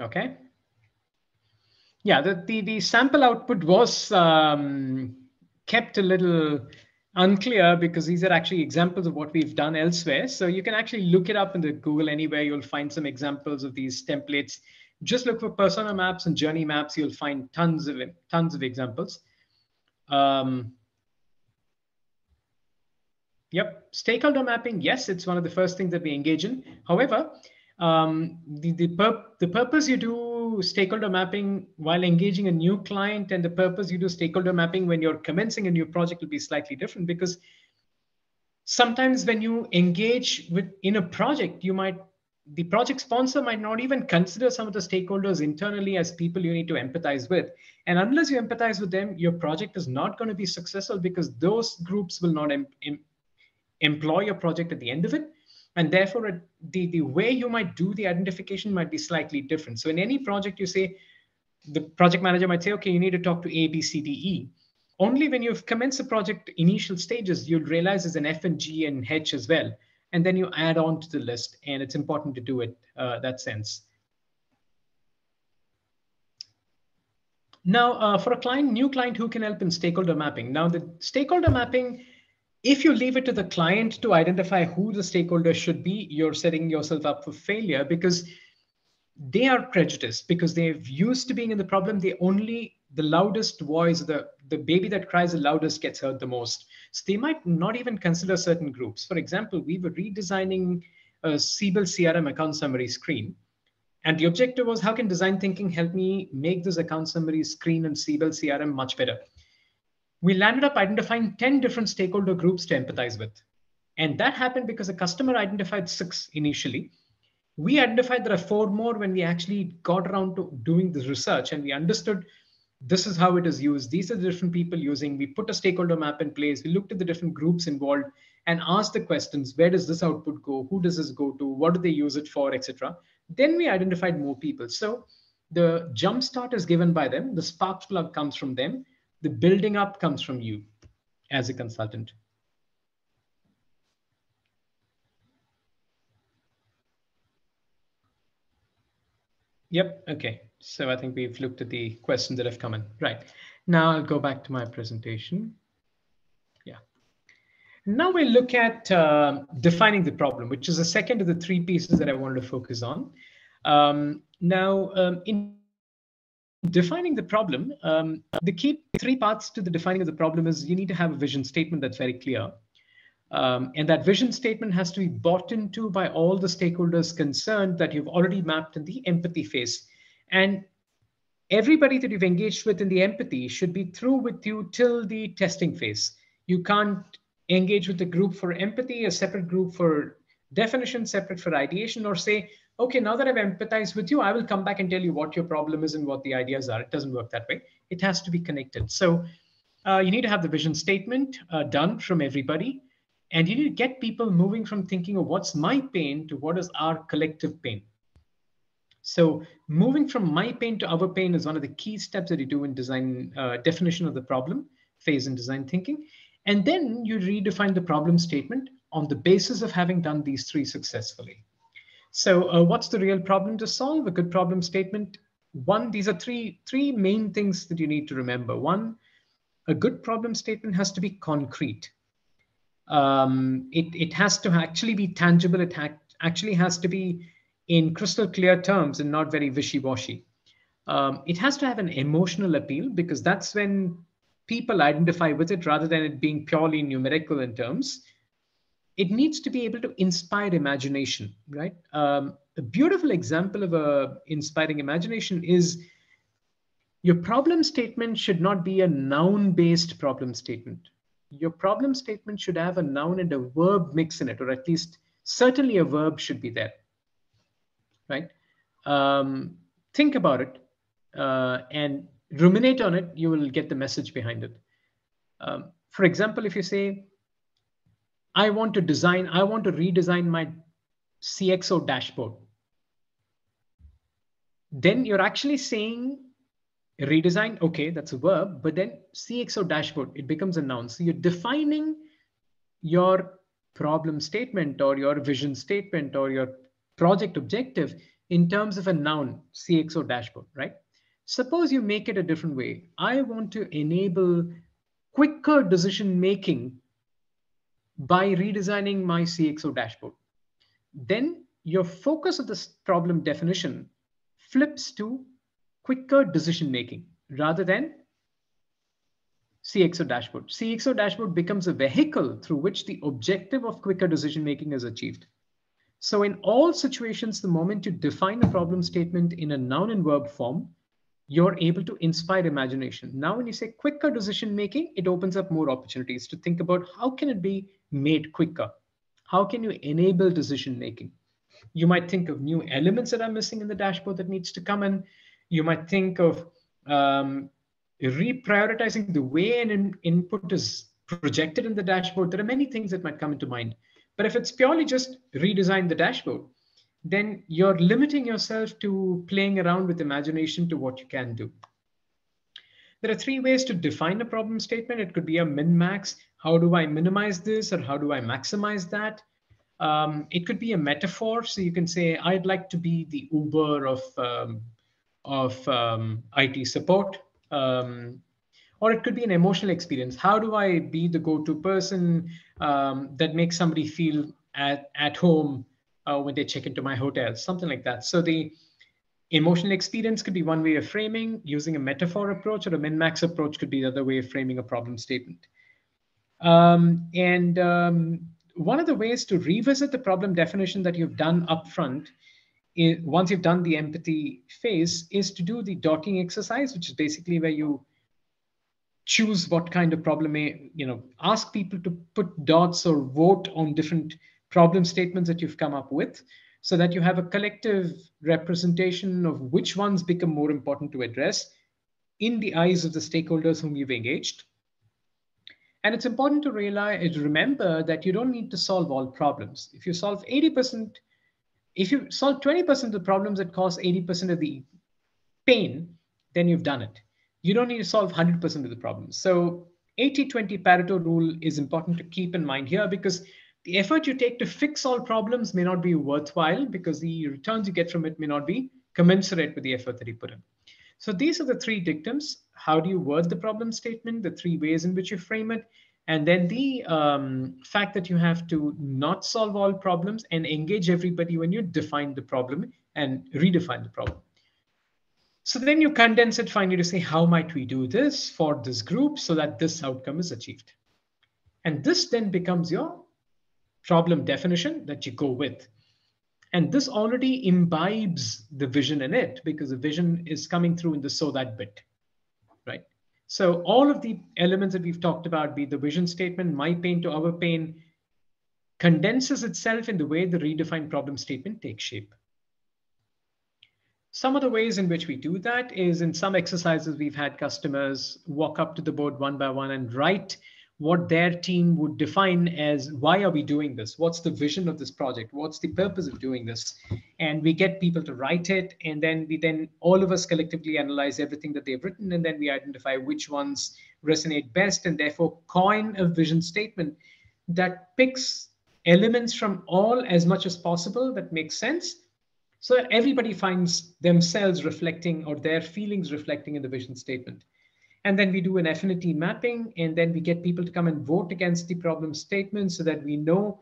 Okay. Yeah, the, the, the sample output was um, kept a little unclear because these are actually examples of what we've done elsewhere. So you can actually look it up in the Google anywhere. You'll find some examples of these templates. Just look for persona maps and journey maps. You'll find tons of tons of examples. Um, yep, stakeholder mapping. Yes, it's one of the first things that we engage in. However, um, the, the, pur the purpose you do stakeholder mapping while engaging a new client and the purpose you do stakeholder mapping when you're commencing a new project will be slightly different because sometimes when you engage with in a project, you might the project sponsor might not even consider some of the stakeholders internally as people you need to empathize with. And unless you empathize with them, your project is not going to be successful because those groups will not em em employ your project at the end of it and therefore the, the way you might do the identification might be slightly different. So in any project, you say, the project manager might say, okay, you need to talk to A, B, C, D, E. Only when you've commenced the project initial stages, you'll realize there's an F and G and H as well. And then you add on to the list, and it's important to do it uh, that sense. Now, uh, for a client, new client who can help in stakeholder mapping. Now, the stakeholder mapping if you leave it to the client to identify who the stakeholder should be, you're setting yourself up for failure because they are prejudiced because they've used to being in the problem. They only the loudest voice, the, the baby that cries the loudest gets heard the most. So they might not even consider certain groups. For example, we were redesigning a Siebel CRM account summary screen. And the objective was how can design thinking help me make this account summary screen and Siebel CRM much better? We landed up identifying 10 different stakeholder groups to empathize with. And that happened because a customer identified six initially. We identified there are four more when we actually got around to doing this research and we understood this is how it is used. These are the different people using. We put a stakeholder map in place. We looked at the different groups involved and asked the questions, where does this output go? Who does this go to? What do they use it for, etc. Then we identified more people. So the jump start is given by them. The spark plug comes from them the building up comes from you as a consultant. Yep, okay. So I think we've looked at the questions that have come in. Right. Now I'll go back to my presentation. Yeah. Now we look at uh, defining the problem, which is the second of the three pieces that I wanted to focus on. Um, now, um, in defining the problem, um, the key three parts to the defining of the problem is you need to have a vision statement that's very clear. Um, and that vision statement has to be bought into by all the stakeholders concerned that you've already mapped in the empathy phase. And everybody that you've engaged with in the empathy should be through with you till the testing phase. You can't engage with a group for empathy, a separate group for definition, separate for ideation, or say, okay, now that I've empathized with you, I will come back and tell you what your problem is and what the ideas are. It doesn't work that way. It has to be connected. So uh, you need to have the vision statement uh, done from everybody. And you need to get people moving from thinking of what's my pain to what is our collective pain. So moving from my pain to our pain is one of the key steps that you do in design uh, definition of the problem phase in design thinking. And then you redefine the problem statement on the basis of having done these three successfully. So uh, what's the real problem to solve? A good problem statement. One, these are three, three main things that you need to remember. One, a good problem statement has to be concrete. Um, it, it has to actually be tangible. It ha actually has to be in crystal clear terms and not very wishy-washy. Um, it has to have an emotional appeal because that's when people identify with it rather than it being purely numerical in terms it needs to be able to inspire imagination, right? Um, a beautiful example of a inspiring imagination is your problem statement should not be a noun-based problem statement. Your problem statement should have a noun and a verb mix in it, or at least certainly a verb should be there. right? Um, think about it uh, and ruminate on it. You will get the message behind it. Um, for example, if you say, I want to design, I want to redesign my CXO dashboard, then you're actually saying redesign, okay, that's a verb, but then CXO dashboard, it becomes a noun. So you're defining your problem statement or your vision statement or your project objective in terms of a noun, CXO dashboard, right? Suppose you make it a different way. I want to enable quicker decision making by redesigning my CXO dashboard. Then your focus of this problem definition flips to quicker decision making rather than CXO dashboard. CXO dashboard becomes a vehicle through which the objective of quicker decision making is achieved. So in all situations, the moment you define a problem statement in a noun and verb form, you're able to inspire imagination. Now, when you say quicker decision making, it opens up more opportunities to think about how can it be made quicker? How can you enable decision making? You might think of new elements that are missing in the dashboard that needs to come in. You might think of um, reprioritizing the way an in input is projected in the dashboard. There are many things that might come into mind. But if it's purely just redesign the dashboard, then you're limiting yourself to playing around with imagination to what you can do. There are three ways to define a problem statement. It could be a min-max. How do I minimize this or how do I maximize that? Um, it could be a metaphor. So you can say, I'd like to be the Uber of, um, of um, IT support. Um, or it could be an emotional experience. How do I be the go-to person um, that makes somebody feel at, at home uh, when they check into my hotel, something like that. So the emotional experience could be one way of framing using a metaphor approach or a min-max approach could be the other way of framing a problem statement. Um, and um, one of the ways to revisit the problem definition that you've done upfront is, once you've done the empathy phase is to do the dotting exercise, which is basically where you choose what kind of problem, you know, ask people to put dots or vote on different problem statements that you've come up with so that you have a collective representation of which ones become more important to address in the eyes of the stakeholders whom you've engaged. And it's important to realize, remember that you don't need to solve all problems. If you solve 80%, if you solve 20% of the problems that cause 80% of the pain, then you've done it. You don't need to solve 100% of the problems. So 80-20 Pareto rule is important to keep in mind here because the effort you take to fix all problems may not be worthwhile because the returns you get from it may not be commensurate with the effort that you put in. So these are the three dictums. How do you word the problem statement, the three ways in which you frame it, and then the um, fact that you have to not solve all problems and engage everybody when you define the problem and redefine the problem. So then you condense it finally to say, how might we do this for this group so that this outcome is achieved? And this then becomes your problem definition that you go with. And this already imbibes the vision in it because the vision is coming through in the so that bit, right? So all of the elements that we've talked about, be the vision statement, my pain to our pain, condenses itself in the way the redefined problem statement takes shape. Some of the ways in which we do that is in some exercises, we've had customers walk up to the board one by one and write what their team would define as why are we doing this? What's the vision of this project? What's the purpose of doing this? And we get people to write it and then we then all of us collectively analyze everything that they've written and then we identify which ones resonate best and therefore coin a vision statement that picks elements from all as much as possible that makes sense so that everybody finds themselves reflecting or their feelings reflecting in the vision statement and then we do an affinity mapping, and then we get people to come and vote against the problem statements so that we know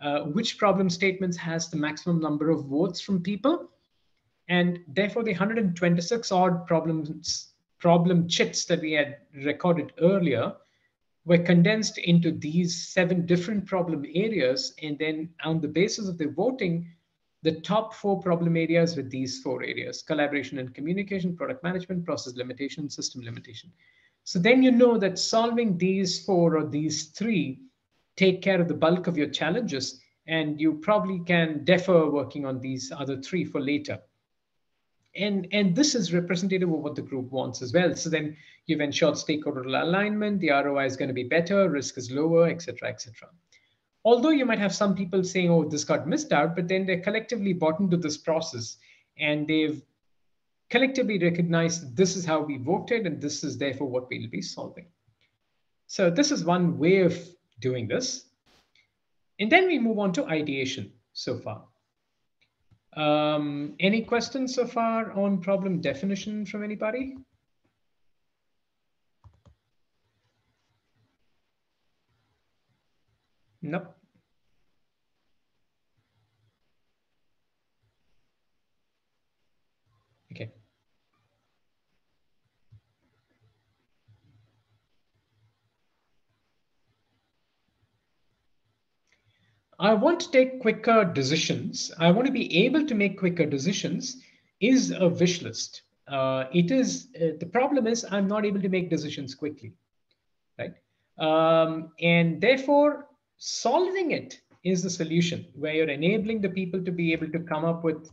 uh, which problem statements has the maximum number of votes from people. And therefore, the 126 odd problems, problem chits that we had recorded earlier were condensed into these seven different problem areas. And then on the basis of the voting, the top four problem areas with these four areas, collaboration and communication, product management, process limitation, system limitation. So then you know that solving these four or these three take care of the bulk of your challenges. and you probably can defer working on these other three for later. And, and this is representative of what the group wants as well. So then you've ensured stakeholder alignment, the ROI is going to be better, risk is lower, etc., etc. Although you might have some people saying, oh, this got missed out, but then they're collectively bought into this process and they've collectively recognized this is how we voted and this is therefore what we'll be solving. So this is one way of doing this. And then we move on to ideation so far. Um, any questions so far on problem definition from anybody? Nope. Okay. I want to take quicker decisions. I want to be able to make quicker decisions is a wish list. Uh, it is uh, the problem is I'm not able to make decisions quickly, right? Um, and therefore solving it is the solution where you're enabling the people to be able to come up with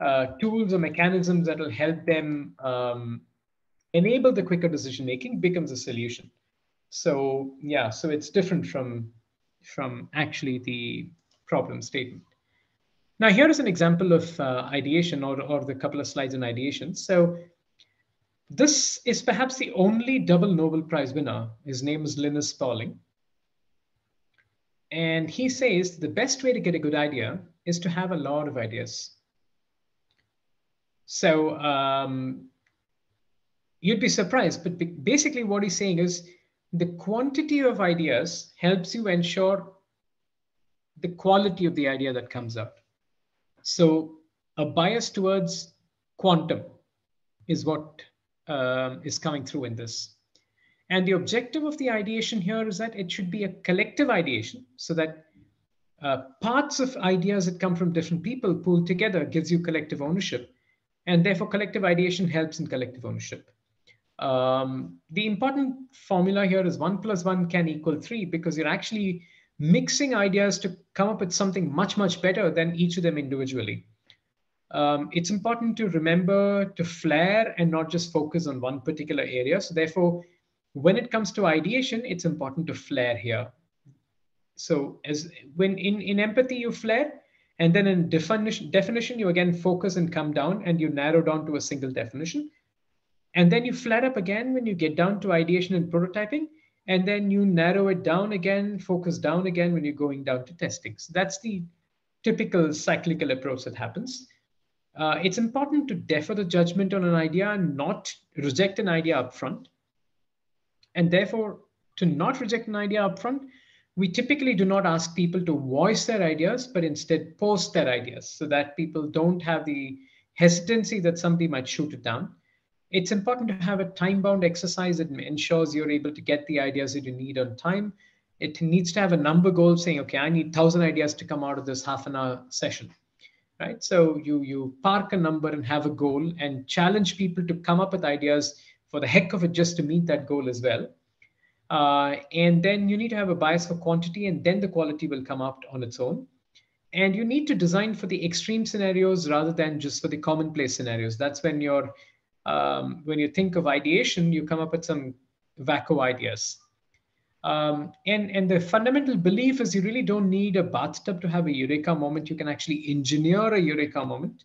uh, tools or mechanisms that will help them um, enable the quicker decision making becomes a solution so yeah so it's different from from actually the problem statement now here is an example of uh, ideation or, or the couple of slides on ideation so this is perhaps the only double Nobel Prize winner. His name is Linus Pauling. And he says the best way to get a good idea is to have a lot of ideas. So um, you'd be surprised, but basically what he's saying is the quantity of ideas helps you ensure the quality of the idea that comes out. So a bias towards quantum is what um, is coming through in this. And the objective of the ideation here is that it should be a collective ideation so that uh, parts of ideas that come from different people pooled together gives you collective ownership. And therefore, collective ideation helps in collective ownership. Um, the important formula here is one plus one can equal three because you're actually mixing ideas to come up with something much, much better than each of them individually. Um, it's important to remember to flare and not just focus on one particular area. So therefore, when it comes to ideation, it's important to flare here. So as when in, in empathy, you flare, and then in definition, definition, you again focus and come down and you narrow down to a single definition. And then you flare up again when you get down to ideation and prototyping. And then you narrow it down again, focus down again when you're going down to testing. So that's the typical cyclical approach that happens. Uh, it's important to defer the judgment on an idea and not reject an idea upfront. And therefore, to not reject an idea upfront, we typically do not ask people to voice their ideas, but instead post their ideas so that people don't have the hesitancy that somebody might shoot it down. It's important to have a time bound exercise that ensures you're able to get the ideas that you need on time. It needs to have a number goal saying, okay, I need 1,000 ideas to come out of this half an hour session. Right. So you, you park a number and have a goal and challenge people to come up with ideas for the heck of it just to meet that goal as well. Uh, and then you need to have a bias for quantity and then the quality will come up on its own. And you need to design for the extreme scenarios rather than just for the commonplace scenarios. That's when you're, um, when you think of ideation, you come up with some wacko ideas. Um, and, and the fundamental belief is you really don't need a bathtub to have a eureka moment. You can actually engineer a eureka moment.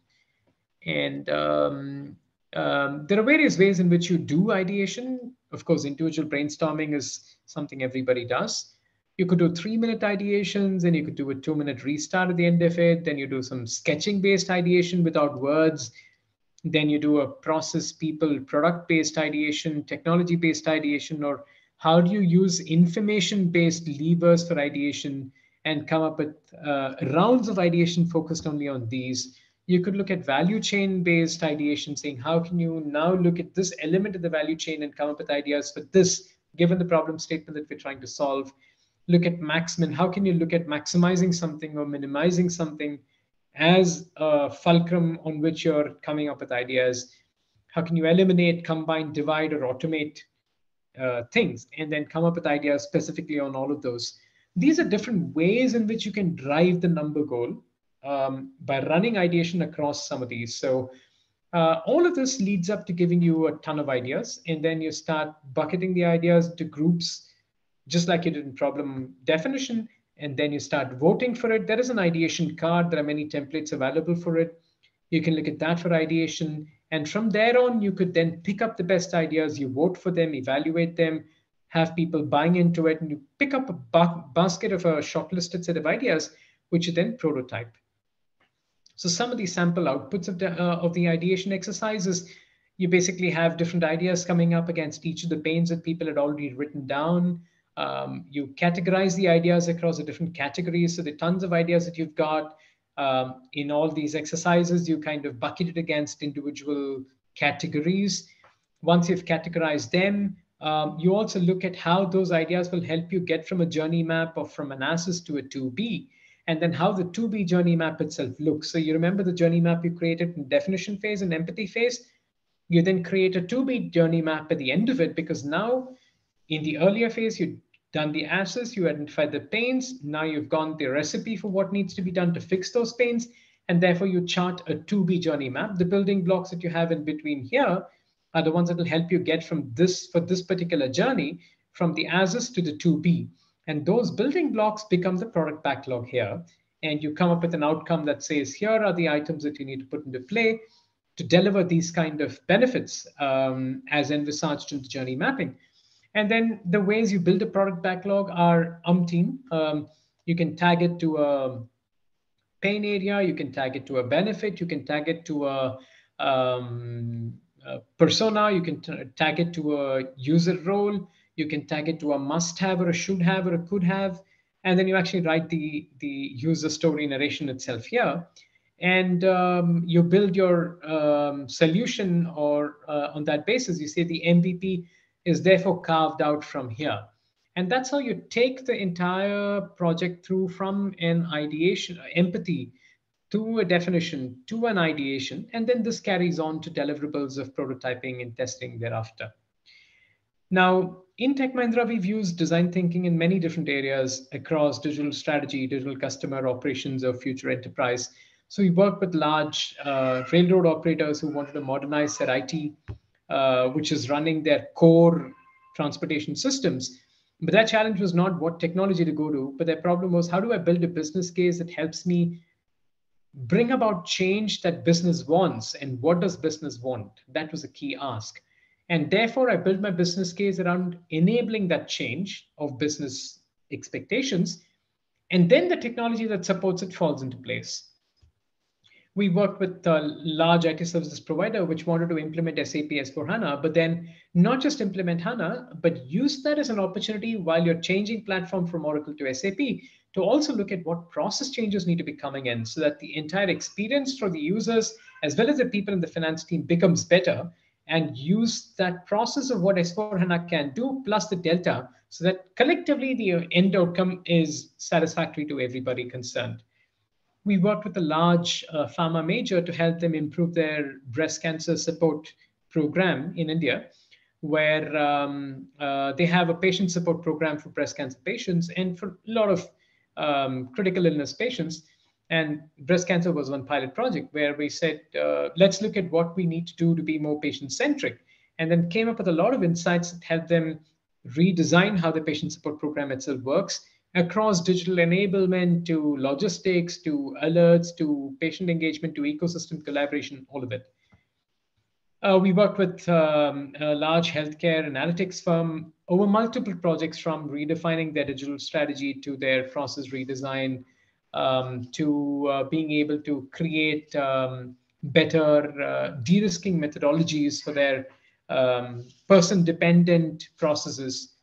And um, um, there are various ways in which you do ideation. Of course, individual brainstorming is something everybody does. You could do three minute ideations and you could do a two minute restart at the end of it. Then you do some sketching based ideation without words. Then you do a process, people, product based ideation, technology based ideation, or how do you use information based levers for ideation and come up with uh, rounds of ideation focused only on these you could look at value chain based ideation, saying how can you now look at this element of the value chain and come up with ideas for this, given the problem statement that we're trying to solve. Look at maximum. How can you look at maximizing something or minimizing something as a fulcrum on which you're coming up with ideas? How can you eliminate, combine, divide, or automate uh, things and then come up with ideas specifically on all of those? these are different ways in which you can drive the number goal um, by running ideation across some of these. So uh, all of this leads up to giving you a ton of ideas, and then you start bucketing the ideas into groups, just like you did in problem definition, and then you start voting for it. There is an ideation card. There are many templates available for it. You can look at that for ideation. And from there on, you could then pick up the best ideas, you vote for them, evaluate them, have people buying into it, and you pick up a basket of a shortlisted set of ideas, which you then prototype. So some of the sample outputs of the, uh, of the ideation exercises, you basically have different ideas coming up against each of the pains that people had already written down. Um, you categorize the ideas across the different categories. So the tons of ideas that you've got um, in all these exercises, you kind of bucket it against individual categories. Once you've categorized them, um, you also look at how those ideas will help you get from a journey map or from an as-is to a to-be and then how the to-be journey map itself looks. So you remember the journey map you created in definition phase and empathy phase. You then create a to-be journey map at the end of it because now in the earlier phase, you've done the as-is, you identified the pains. Now you've gone the recipe for what needs to be done to fix those pains. And therefore you chart a to-be journey map. The building blocks that you have in between here are the ones that will help you get from this for this particular journey from the as-is to the to-be. And those building blocks become the product backlog here. And you come up with an outcome that says, here are the items that you need to put into play to deliver these kind of benefits um, as envisaged in the journey mapping. And then the ways you build a product backlog are umpteen. Um, you can tag it to a pain area, you can tag it to a benefit, you can tag it to a, um, a persona, you can tag it to a user role, you can tag it to a must have or a should have or a could have. And then you actually write the, the user story narration itself here. And um, you build your um, solution or uh, on that basis, you say the MVP is therefore carved out from here. And that's how you take the entire project through from an ideation, empathy, to a definition, to an ideation, and then this carries on to deliverables of prototyping and testing thereafter. Now, in Tech Mahindra, we've used design thinking in many different areas across digital strategy, digital customer operations, or future enterprise. So we worked with large uh, railroad operators who wanted to modernize their IT, uh, which is running their core transportation systems. But that challenge was not what technology to go to, but their problem was how do I build a business case that helps me bring about change that business wants and what does business want? That was a key ask. And therefore, I built my business case around enabling that change of business expectations. And then the technology that supports it falls into place. We worked with a large IT services provider which wanted to implement SAP S4HANA, but then not just implement HANA, but use that as an opportunity while you're changing platform from Oracle to SAP to also look at what process changes need to be coming in so that the entire experience for the users as well as the people in the finance team becomes better and use that process of what S4HANA can do plus the delta so that collectively the end outcome is satisfactory to everybody concerned. We worked with a large uh, pharma major to help them improve their breast cancer support program in India, where um, uh, they have a patient support program for breast cancer patients and for a lot of um, critical illness patients. And breast cancer was one pilot project where we said, uh, let's look at what we need to do to be more patient centric. And then came up with a lot of insights that helped them redesign how the patient support program itself works across digital enablement to logistics to alerts to patient engagement to ecosystem collaboration, all of it. Uh, we worked with um, a large healthcare analytics firm over multiple projects from redefining their digital strategy to their process redesign um, to uh, being able to create um, better uh, de-risking methodologies for their um, person-dependent processes.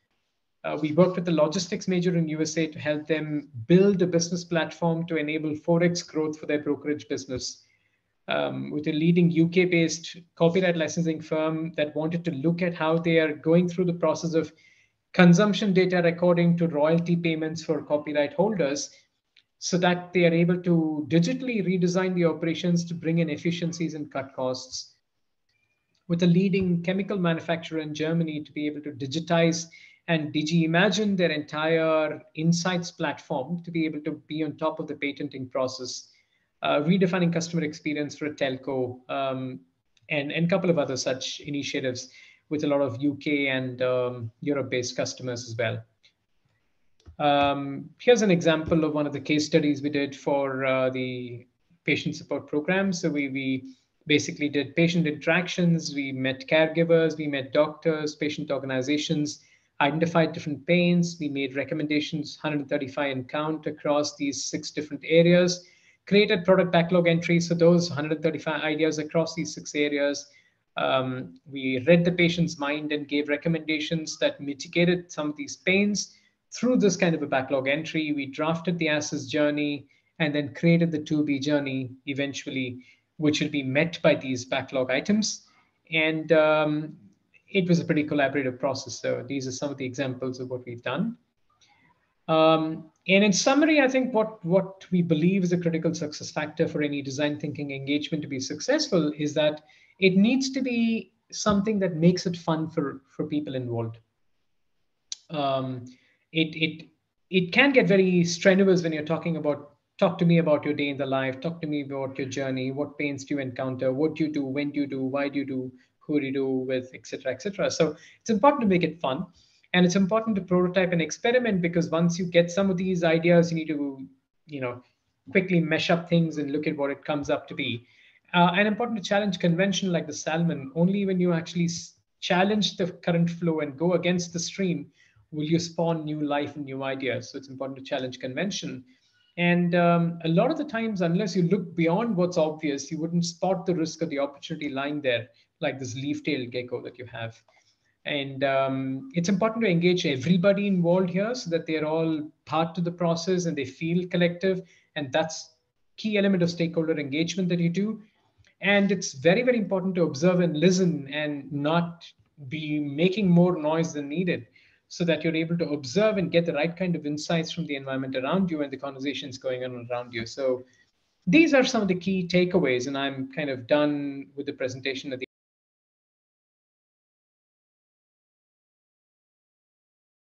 Uh, we worked with the logistics major in USA to help them build a business platform to enable 4x growth for their brokerage business. Um, with a leading UK-based copyright licensing firm that wanted to look at how they are going through the process of consumption data recording to royalty payments for copyright holders so that they are able to digitally redesign the operations to bring in efficiencies and cut costs. With a leading chemical manufacturer in Germany to be able to digitize and Digi Imagine their entire insights platform to be able to be on top of the patenting process, uh, redefining customer experience for a telco, um, and, a couple of other such initiatives with a lot of UK and um, Europe-based customers as well. Um, here's an example of one of the case studies we did for uh, the patient support program. So we, we basically did patient interactions, we met caregivers, we met doctors, patient organizations, identified different pains, we made recommendations, 135 in count across these six different areas, created product backlog entries for those 135 ideas across these six areas. Um, we read the patient's mind and gave recommendations that mitigated some of these pains. Through this kind of a backlog entry, we drafted the as-is journey and then created the to-be journey eventually, which will be met by these backlog items. And um, it was a pretty collaborative process. So these are some of the examples of what we've done. Um, and in summary, I think what, what we believe is a critical success factor for any design thinking engagement to be successful is that it needs to be something that makes it fun for, for people involved. Um, it, it, it can get very strenuous when you're talking about talk to me about your day in the life talk to me about your journey what pains do you encounter what do you do when do you do why do you do who do you do with etc etc so it's important to make it fun and it's important to prototype and experiment because once you get some of these ideas you need to you know quickly mesh up things and look at what it comes up to be. Uh, and important to challenge convention like the salmon. Only when you actually challenge the current flow and go against the stream will you spawn new life and new ideas so it's important to challenge convention and um, a lot of the times unless you look beyond what's obvious you wouldn't spot the risk or the opportunity lying there like this leaf-tailed gecko that you have and um, it's important to engage everybody involved here so that they're all part of the process and they feel collective. And that's key element of stakeholder engagement that you do. And it's very, very important to observe and listen and not be making more noise than needed so that you're able to observe and get the right kind of insights from the environment around you and the conversations going on around you. So these are some of the key takeaways and I'm kind of done with the presentation at the